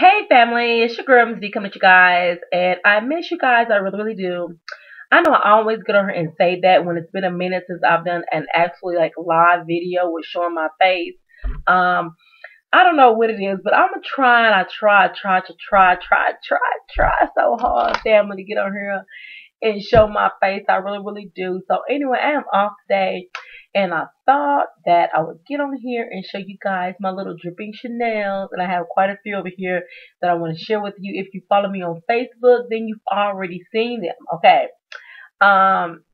Hey family, it's your girl D coming to you guys, and I miss you guys. I really, really do. I know I always get on here and say that when it's been a minute since I've done an actually like live video with showing my face. Um, I don't know what it is, but I'm trying. I try, try to try, try, try, try so hard, family, to get on here and show my face. I really, really do. So anyway, I am off today. And I thought that I would get on here and show you guys my little dripping Chanels. And I have quite a few over here that I want to share with you. If you follow me on Facebook, then you've already seen them. Okay. Um,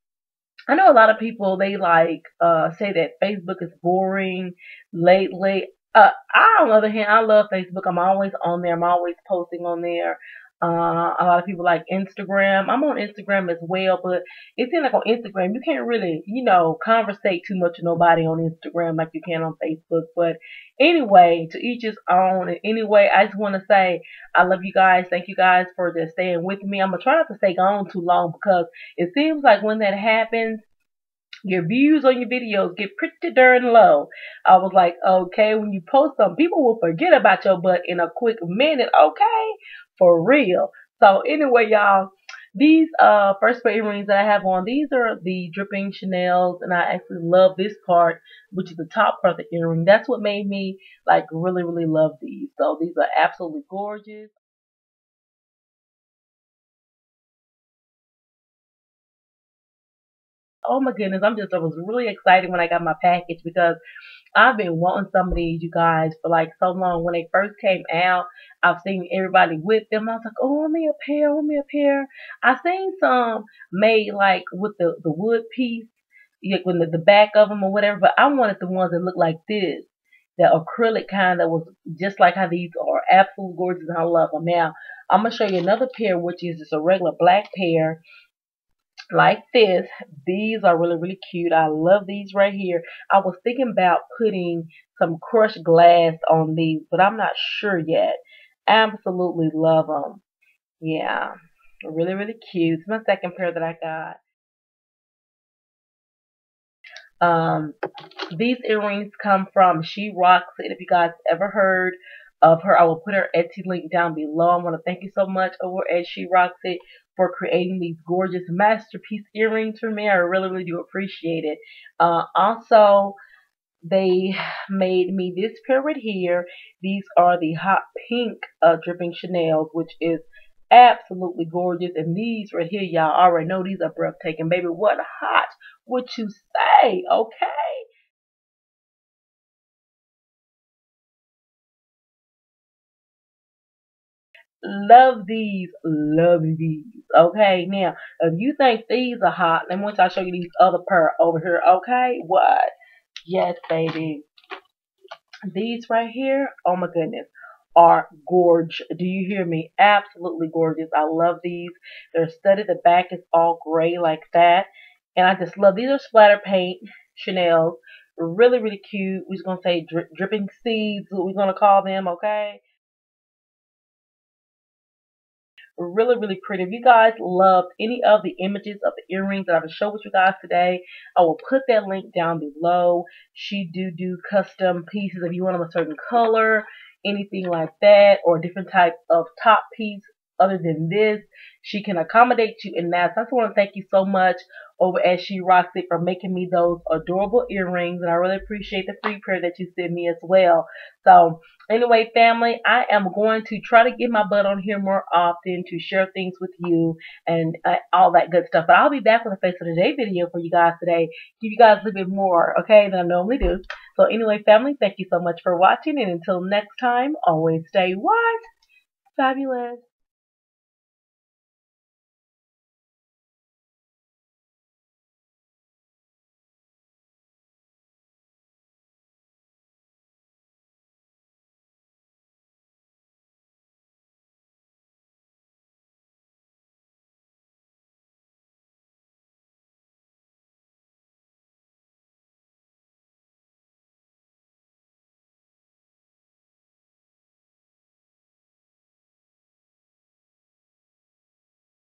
I know a lot of people, they like, uh, say that Facebook is boring lately. Uh, I, on the other hand, I love Facebook. I'm always on there. I'm always posting on there. Uh, a lot of people like Instagram. I'm on Instagram as well, but it seems like on Instagram you can't really, you know, conversate too much with nobody on Instagram like you can on Facebook. But anyway, to each his own. And anyway, I just want to say I love you guys. Thank you guys for just staying with me. I'm gonna try not to stay gone too long because it seems like when that happens, your views on your videos get pretty darn low. I was like, okay, when you post them, people will forget about your butt in a quick minute. Okay, for real. So anyway, y'all, these uh first pair of earrings that I have on, these are the dripping Chanel's, and I actually love this part, which is the top part of the earring. That's what made me like really, really love these. So these are absolutely gorgeous. Oh my goodness, I'm just I was really excited when I got my package because I've been wanting some of these, you guys, for like so long. When they first came out, I've seen everybody with them. I was like, oh, want me a pair, want me a pair. I seen some made like with the, the wood piece, like with the, the back of them or whatever, but I wanted the ones that look like this. The acrylic kind that was just like how these are. Absolutely gorgeous. and I love them. Now, I'm going to show you another pair, which is just a regular black pair like this. These are really, really cute. I love these right here. I was thinking about putting some crushed glass on these, but I'm not sure yet. Absolutely love them. Yeah, really, really cute. It's my second pair that I got. Um, these earrings come from She Rockz. If you guys ever heard of her, I will put her Etsy link down below. I want to thank you so much over at She Rockz It for creating these gorgeous masterpiece earrings for me. I really, really do appreciate it. Uh, also, they made me this pair right here. These are the hot pink uh, dripping Chanel's, which is absolutely gorgeous. And these right here, y'all already know these are breathtaking. Baby, what hot would you say? Okay. Love these, love these. Okay, now if you think these are hot, then once I show you these other pair over here. Okay, what? Yes, baby. These right here, oh my goodness, are gorgeous. Do you hear me? Absolutely gorgeous. I love these. They're studded. The back is all gray like that, and I just love these. Are splatter paint Chanel's. Really, really cute. We're just gonna say dri dripping seeds. What we're gonna call them. Okay. Really, really pretty. If you guys loved any of the images of the earrings that I've shown with you guys today, I will put that link down below. She do do custom pieces if you want them a certain color, anything like that, or a different type of top piece other than this. She can accommodate you in that. So I just want to thank you so much over at She Rockz It for making me those adorable earrings. And I really appreciate the free prayer that you sent me as well. So anyway, family, I am going to try to get my butt on here more often to share things with you and uh, all that good stuff. But I'll be back with a face of the day video for you guys today. Give you guys a little bit more, okay, than I normally do. So anyway, family, thank you so much for watching. And until next time, always stay what? Fabulous.